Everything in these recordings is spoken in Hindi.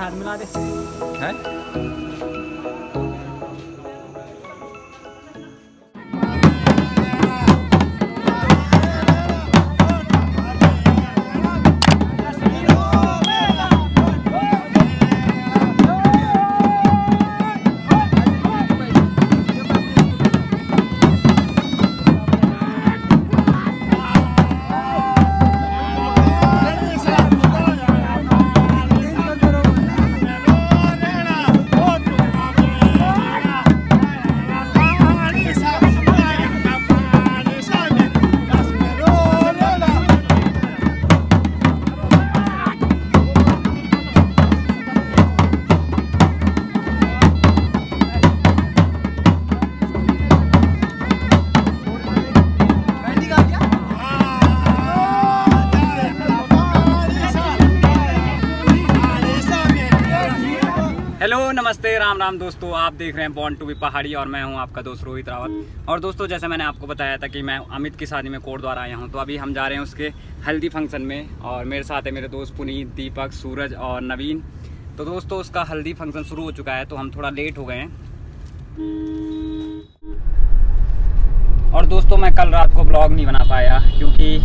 hermeladet. He? हेलो, नमस्ते, राम राम दोस्तों, आप देख रहे हैं बॉन्ड टू बी पहाड़ी और मैं हूँ आपका दोस्त रोहित रावत। और दोस्तों, जैसे मैंने आपको बताया था कि मैं अमित की शादी में कोट द्वारा आया हूँ तो अभी हम जा रहे हैं उसके हल्दी फ़ंक्शन में और मेरे साथ है मेरे दोस्त पुनीत, दीपक, सूरज और नवीन। तो दोस्तों, उसका हल्दी फ़ंक्शन शुरू हो चुका है तो हम थोड़ा लेट हो गए हैं। और दोस्तों, मैं कल रात को ब्लॉग नहीं बना पाया, क्योंकि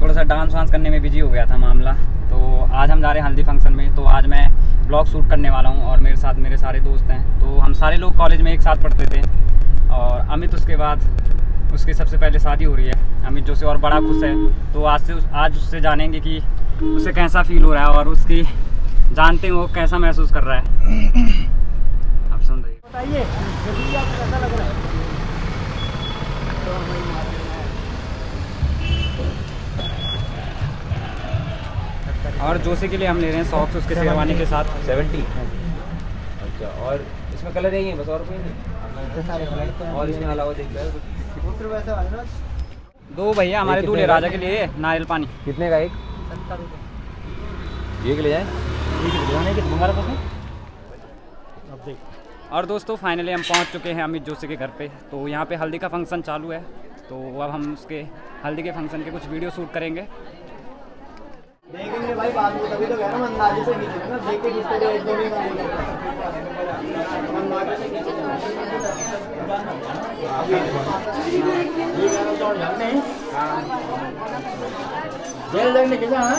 थोड़ा सा डांस वांस करने में बिज़ी हो गया था मामला। तो आज हम जा रहे हैं हल्दी फ़ंक्शन में तो आज मैं ब्लॉग शूट करने वाला हूँ और मेरे साथ मेरे सारे दोस्त हैं। तो हम सारे लोग कॉलेज में एक साथ पढ़ते थे और अमित उसके बाद, उसकी सबसे पहले शादी हो रही है। अमित जो से और बड़ा खुश है। तो आज से आज उससे जानेंगे कि उसे कैसा फील हो रहा है और उसकी जानते हैं कैसा महसूस कर रहा है। आप सुन रही बताइए कैसा लग रहा है। और जोशी के लिए हम ले रहे हैं सॉक्स उसके शेरवानी के साथ। सेवेंटी अच्छा और इसमें कलर यही है बस और कोई नहीं? और इसमें अलावा देख रहे दो भैया हमारे दूल्हे राजा के लिए नारियल पानी। कितने का एक? ये के ले जाए? अब देख। और दोस्तों फाइनली हम पहुँच चुके हैं अमित जोशी के घर पे। तो यहाँ पे हल्दी का फ़ंक्शन चालू है। तो अब हम उसके हल्दी के फ़ंक्शन के कुछ वीडियो शूट करेंगे। देखेंगे भाई, बाद में तभी तो कह रहा हूँ, अंदाजे से खींचे ना देख के खींचते हुए एकदम ही अंदाजे से खींचे जेल लगने के जा हाँ?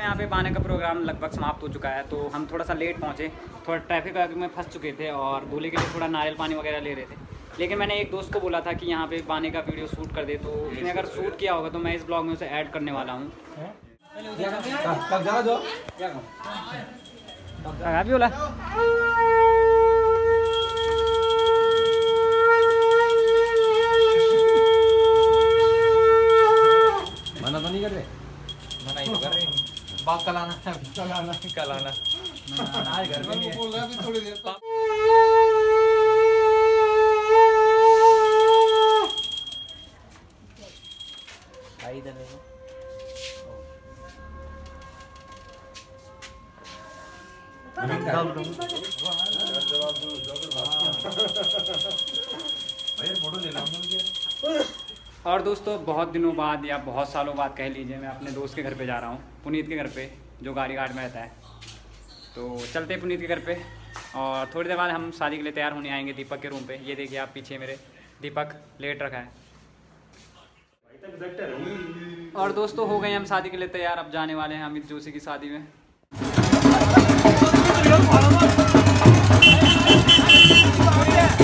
दोस्तों यहाँ पे बाने का प्रोग्राम लगभग समाप्त हो चुका है तो हम थोड़ा सा लेट पहुँचे। थोड़ा ट्रैफ़िक में फंस चुके थे और दूल्हे के लिए थोड़ा नारियल पानी वगैरह ले रहे थे। लेकिन मैंने एक दोस्त को बोला था कि यहाँ पे बाने का वीडियो शूट कर दे तो उसने अगर शूट किया होगा तो मैं इस ब्लॉग में उसे ऐड करने वाला हूँ। बोला मना तो नहीं कर रहे? मना ही तो कर रहे। हैं कल आना है। कल आना कल आना आज घर में नहीं बोल रहा है भाई इधर देखो। और दोस्तों, बहुत दिनों बाद या बहुत सालों बाद कह लीजिए, मैं अपने दोस्त के घर पे जा रहा हूँ, पुनीत के घर पे, जो गाड़ी घाट में रहता है। तो चलते पुनीत के घर पे और थोड़ी देर बाद हम शादी के लिए तैयार होने आएँगे दीपक के रूम पे। ये देखिए आप पीछे मेरे, दीपक लेट रखा है। और दोस्तों, हो गए हम शादी के लिए तैयार, अब जाने वाले हैं अमित जोशी की शादी में। yeah.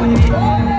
Only